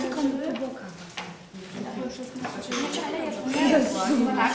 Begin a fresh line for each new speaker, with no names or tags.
Tylko po bokach. Znaczy, ale jak nie, tak,